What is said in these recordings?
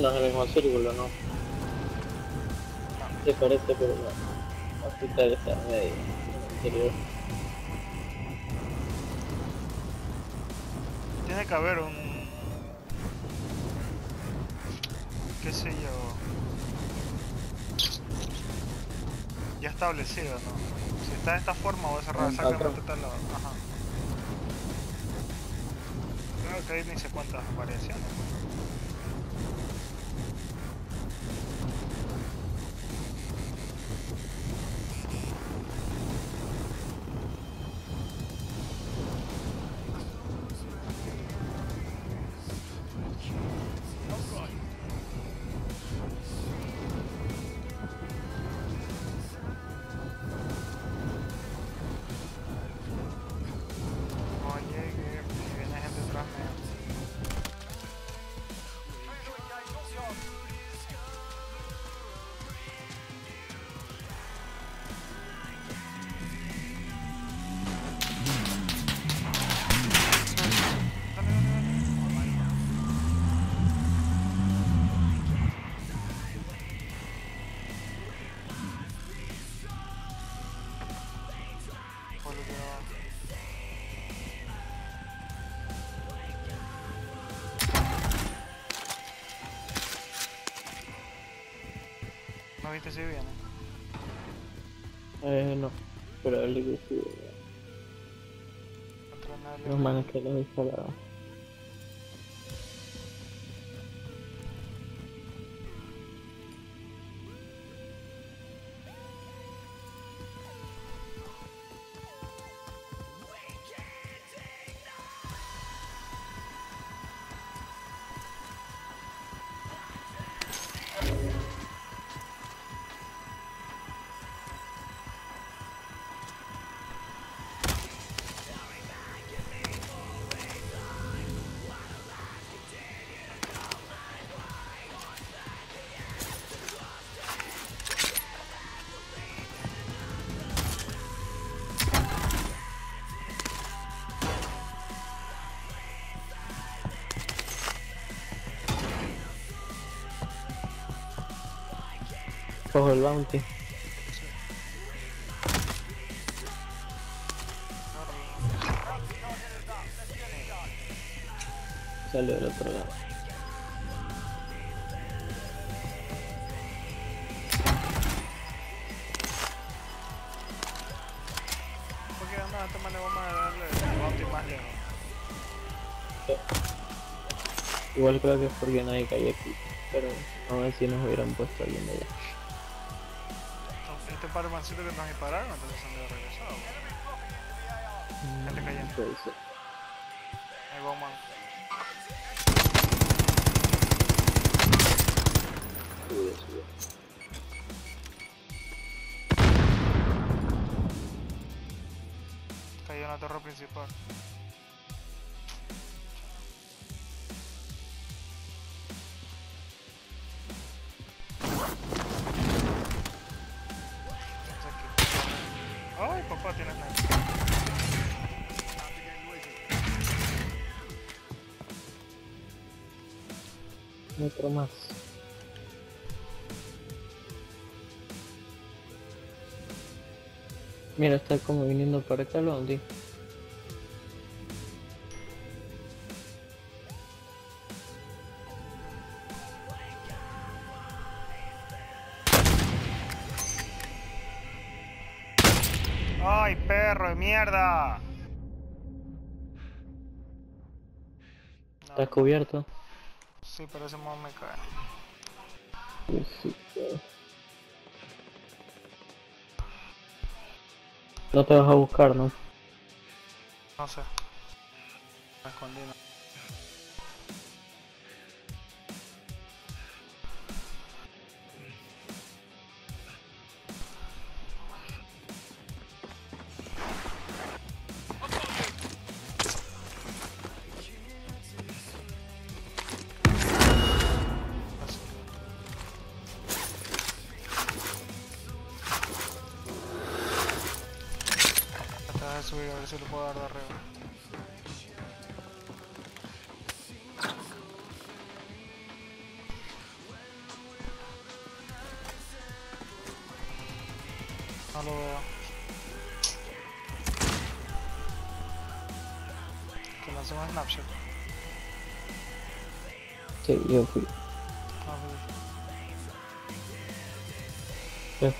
No es el mismo círculo, ¿no? Se parece, pero no. Hospital está medio, en el interior. Tiene que haber un... qué sé yo... Ya establecido, ¿no? Si está de esta forma voy a cerrar Un exactamente tal lado. Ajá. Creo que hay ni sé cuántas variaciones. Oye, ¿No viste si viene? Eh, no. Pero que sí. Entrenarle. Los manes que los disparaban. Cojo el bounty. Sale del otro lado. Porque no, a este man le vamos a darle el bounty más lejos. Igual creo que es porque nadie cae aquí. Pero aún así nos hubieran puesto alguien de allá. Mancitos que nos dispararon, entonces han de regresado. Gente cayendo. Ahí va un man. Sube, sube. Cayó en la torre principal. Mira, está como viniendo para acá el bounty. ¡Ay, perro de mierda! Está cubierto. sí, pero ese modo me cae. No te vas a buscar, ¿no? No sé. Me escondí. ¿no? Te lanzó un snapshot. Sí, yo fui. Ah, ¿Qué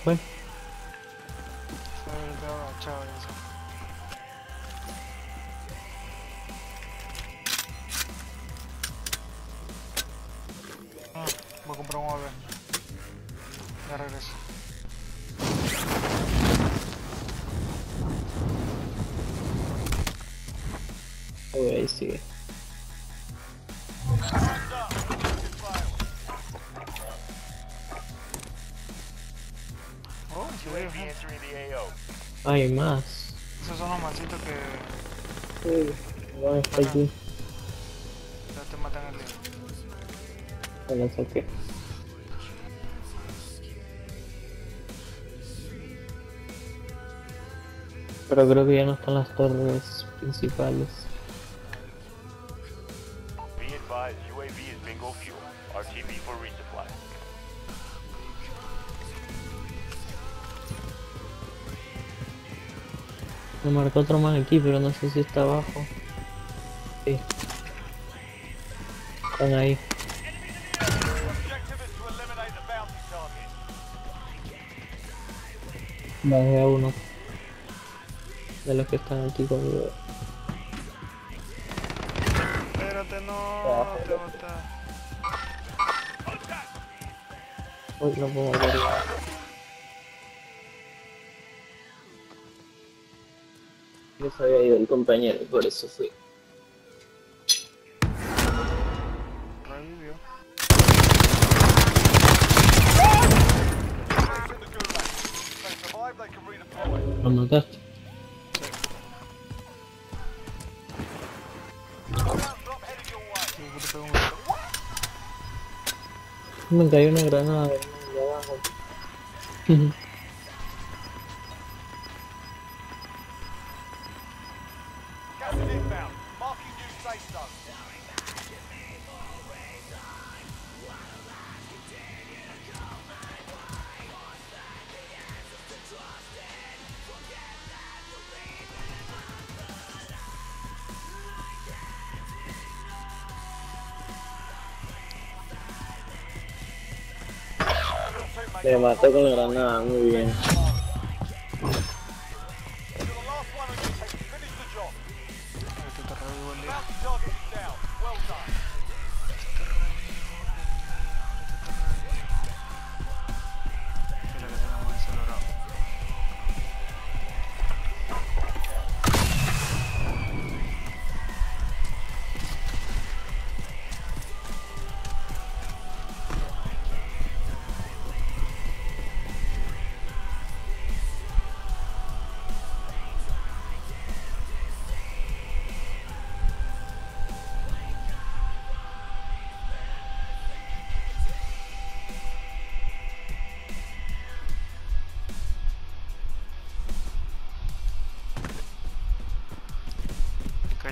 Hay más. Esos son los mancitos que Uy, no está aquí. ya te matan lío. Me lo saqué. Pero creo que ya no están las torres principales. Otro más aquí, pero no sé si está abajo. Sí. Están ahí. Bajé a uno. De los que están aquí conmigo. Espérate, no, te. Uy, no puedo. Yo se había ido el compañero y por eso fui. Revivió. ¿Lo mataste? Me cayó una granada de abajo. Me mató con la granada, muy bien.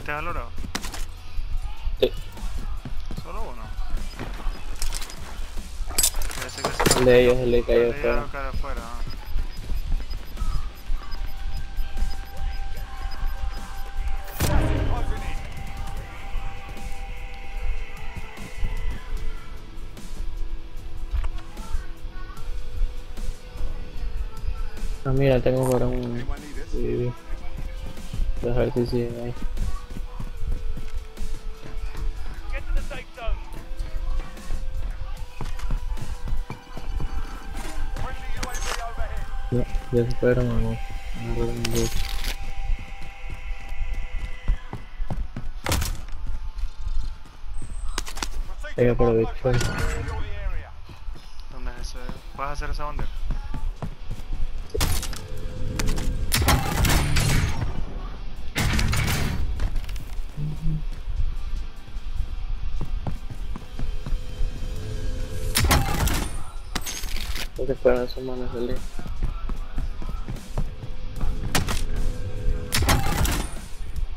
¿Caíste al logrado? Sí. ¿Solo uno? Parece que se El de ellos se le cayó le fuera. dieron cara afuera. ah. Mira, tengo para un... Sí, Deja ver si siguen ahí. Ya, se fueron o no. Aprovecho. location and secure the area. ¿Dónde es ese? ¿Vas a hacer esa onda? Creo que fueron esos manos del día.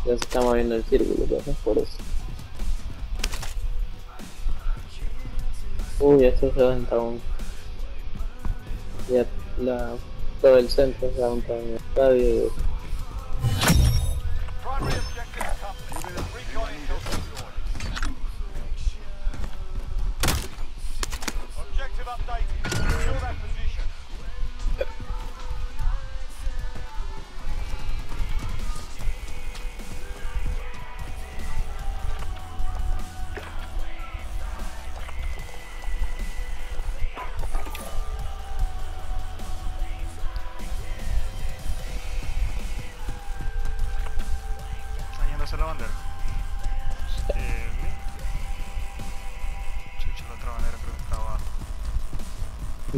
ya se está moviendo el círculo, por eso. Uy, esto se levanta un... Ya la... todo el centro se levanta un estadio y... Objective updated.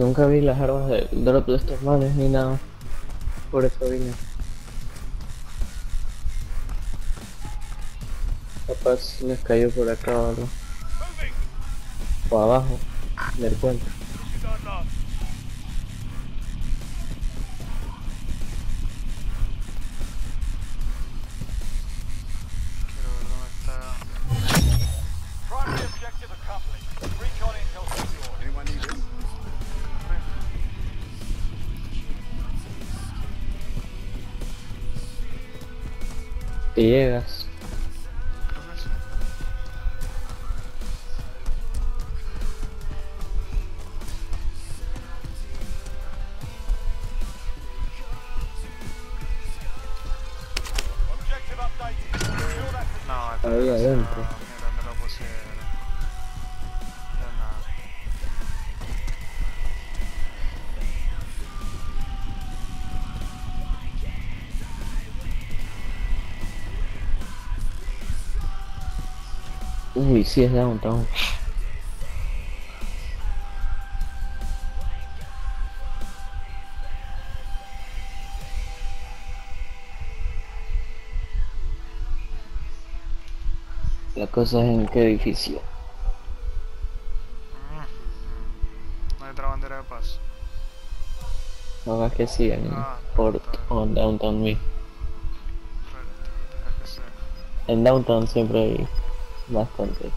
Nunca vi las armas del drop de estos manes ni nada. Por eso vine. Capaz les cayó por acá o algo. O abajo. Del puente. Llegas. Sí es downtown. La cosa es en qué edificio. No hay otra bandera de paz. Hagas que sí, en Ah, Port o Downtown Me. En Downtown siempre hay bastantes.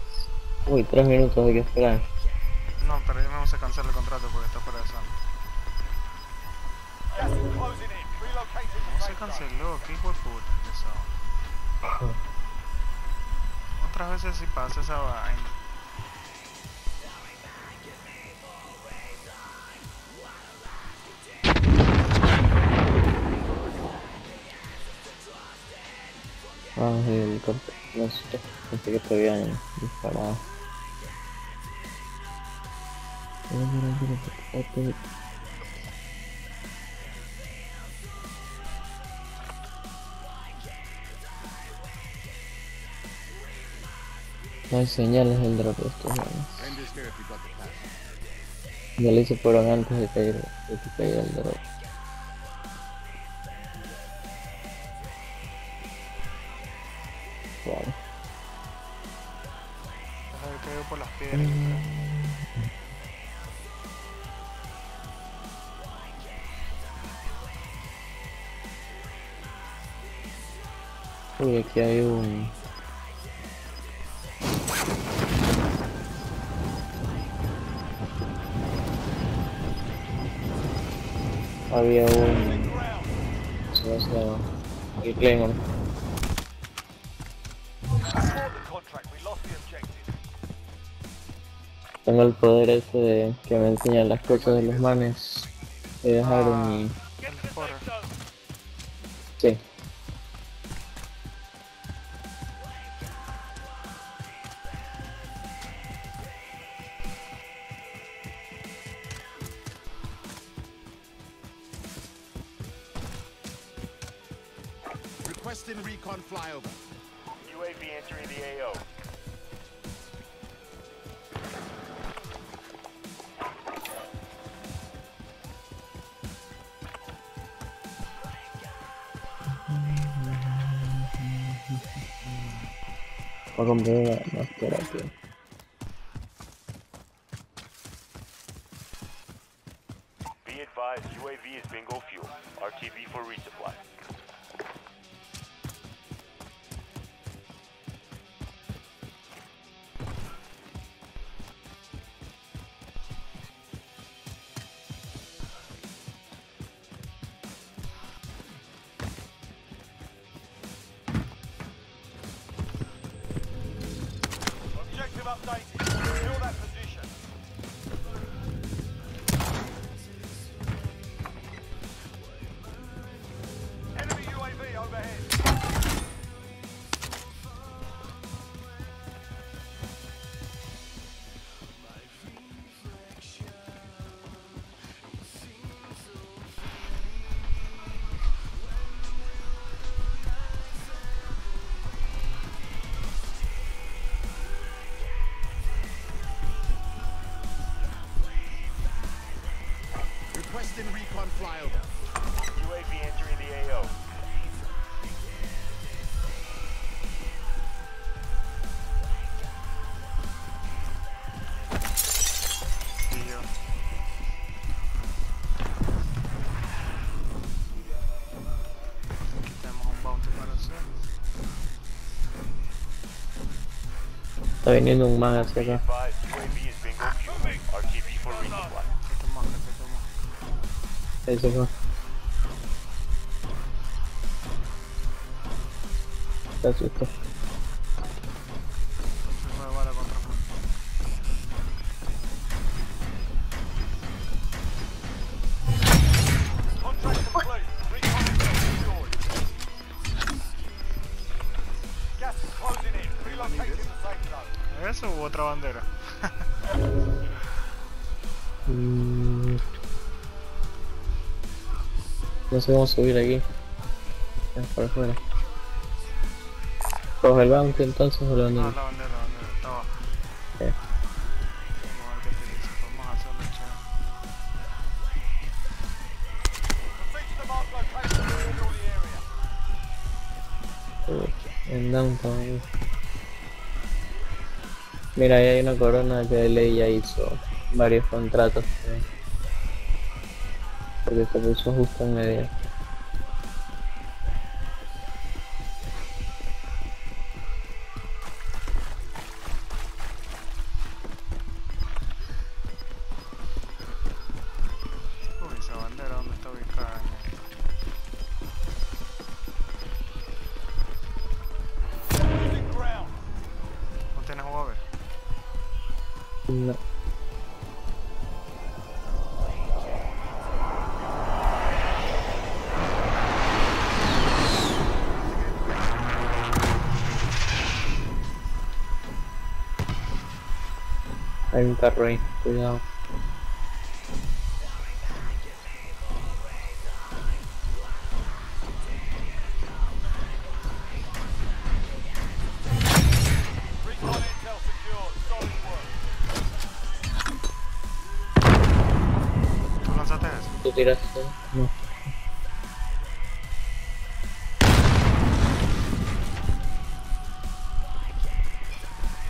Uy, tres minutos hay que esperar. No, pero ya vamos a cancelar el contrato porque está fuera de zona. ¿Cómo se canceló? ¿Qué hijo de puta eso? Otras veces sí pasa esa vaina. Vamos el helicóptero. No sé, pensé que te habían disparado. No hay señales del drop de estos manos. Ya lo hice fueron antes de caer, de que cayera el drop. Deja que por las piedras. Uy, aquí hay un... Había un... ¿Cómo se llama? El Claymore. Tengo el poder ese de que me enseña las cosas de los manes. Voy a dejar mi... Get to the safe zone. Sí. Comprar una máscara aquí. Está viniendo un man hacia acá. Advised, UAV is bandera? Mm. No sé cómo subir aquí. Por afuera. Coge el bounty entonces o lo No, Mira, ahí hay una corona que él ya hizo varios contratos. eh. Porque se puso justo en medio. 40 Rey, cuidado. ¿Tú tiraste? No.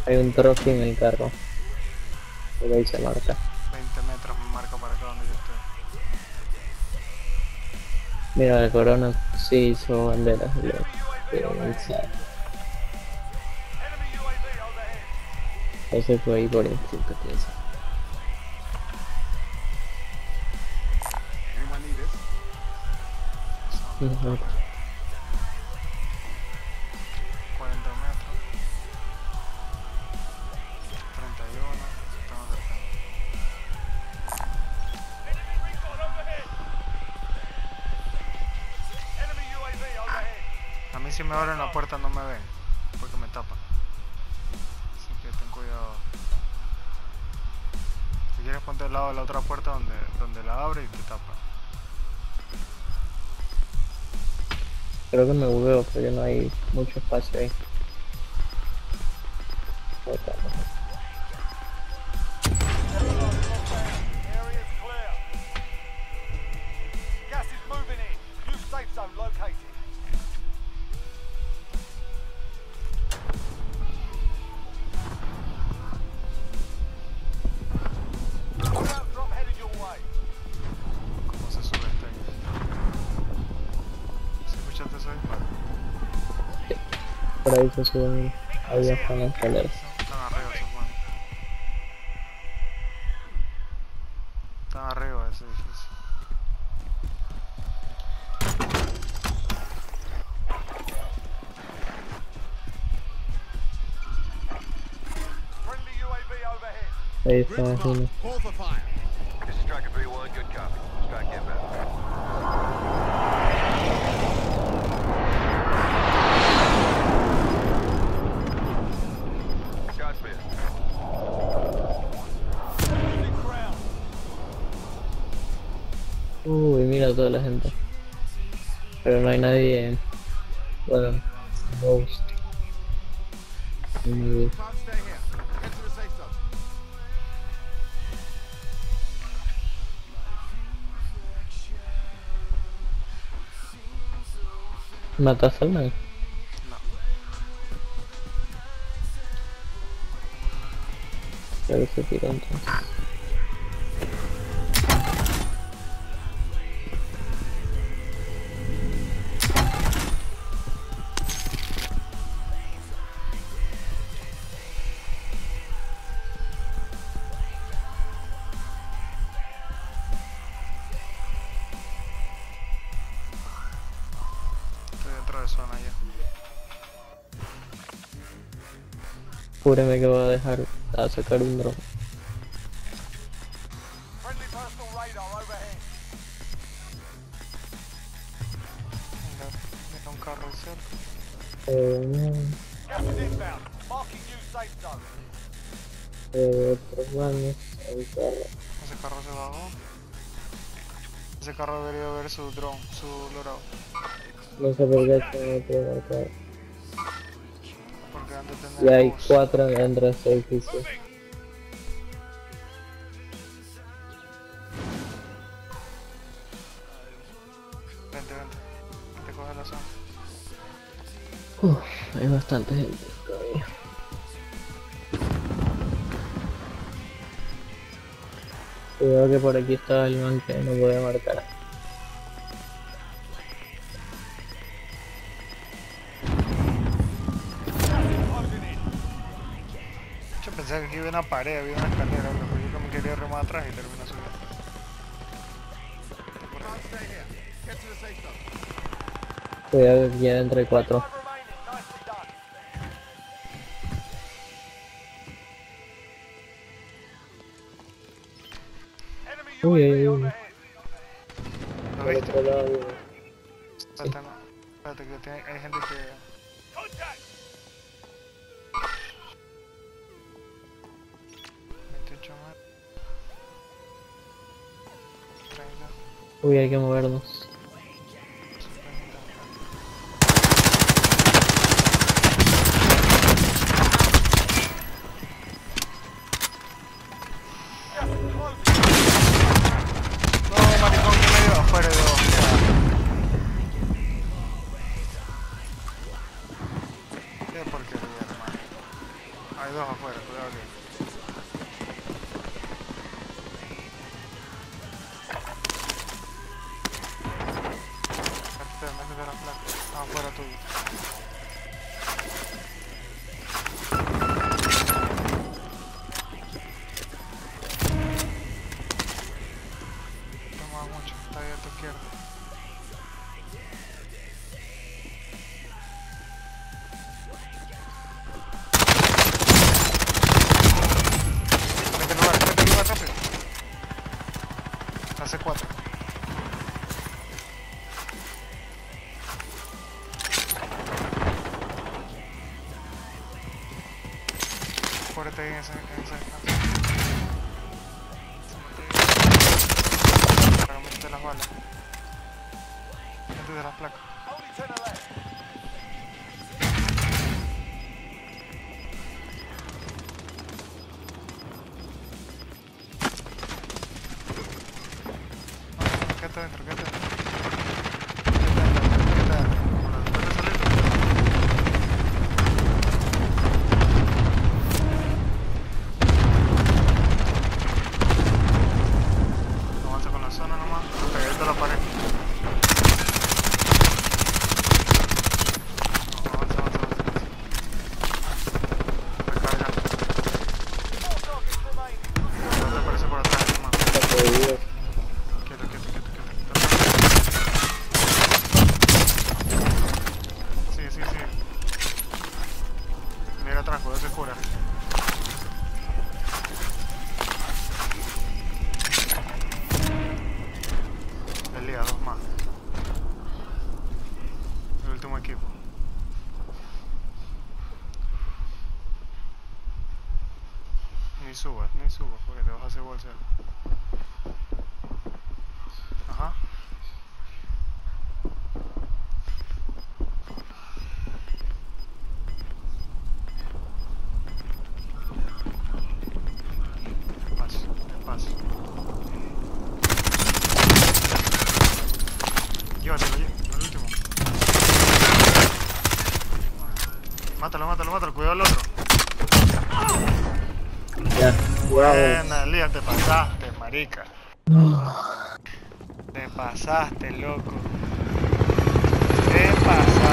Hay un trozo en el carro. Ahí se marca. 20 metros me marca para acá donde yo estoy. Mira, la corona sí hizo banderas. Ese fue ahí por instinto, pienso. Anyone need puerta no me ven. Porque me tapan. Así que ten cuidado. Si quieres ponte al lado de la otra puerta donde, donde la abre y te tapa. Creo que me bugueo porque no hay mucho espacio ahí. Por ahí se suben ahí están las escaleras. Están arriba esos manos. Están arriba de ese edificio. Friendly UAV overhead. Ahí está, Bridge imagino. locked. Call for fire. This is Striker 3-1, good copy. Strike inbound. Uy, mira toda la gente. Pero no hay nadie en... Bueno, Ghost. Muy ¿Matas al man? No. Pero se. Júreme que voy a dejar a sacar un drone. Carro. Eh, eh, otros manes, el carro. Ese carro se bajó. Ese carro debería ver su drone, su lorado. No sé por qué se me. Porque han de Y hay cuatro dentro de este edificio. Vente, vente. Te coge la zona. Uf, hay bastante gente todavía. Cuidado que por aquí estaba el man que no podía marcar. Una pared, había una escalera, pero yo que me quería remar atrás y terminé subiendo. Cuidado que queda entre cuatro. Uy, uy, uy. ¿Lo viste? Espérate. Espérate que tiene- hay gente que... uy, hay que movernos. Métete, métete la placa. Ah, afuera Ni subas, ni subas, porque te vas a hacer bolsa. Ajá. Despacio, despacio. Llévatelo, lle- el último. al otro. Ya. Wow. Buena, Lía, te pasaste, marica. Te pasaste, loco. Te pasaste.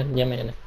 Ya, ya me llené.